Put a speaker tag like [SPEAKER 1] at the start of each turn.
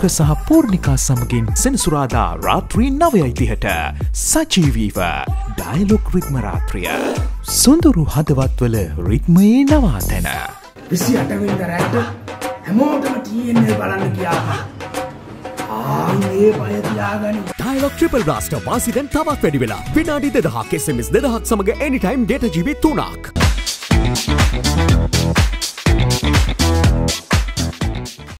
[SPEAKER 1] අනුෂ්ක සහ පූර්ණිකා සමගින් සෙනසුරාදා රාත්‍රී නවයයිතිහට සජීවීව ඩයිලොක් රික්ම රාත්‍රිය. සුඳුරු හදවත්වල රික්මයේ නවාතැන.
[SPEAKER 2] විසි අටවින්ද රැට හැමෝටම ටන්නේ බලන්න කියාප. ආගේ පයතියාගනි
[SPEAKER 3] ටයිලොක් ට්‍රිපල් බ්ලාස්ට වාසිදැන් තවත් වැඩි වෙලා විනාඩි දෙදහක් කෙසෙමිස් දෙදහක් සමඟ එනිටයිම් ඩේට ජීවි තුනක්.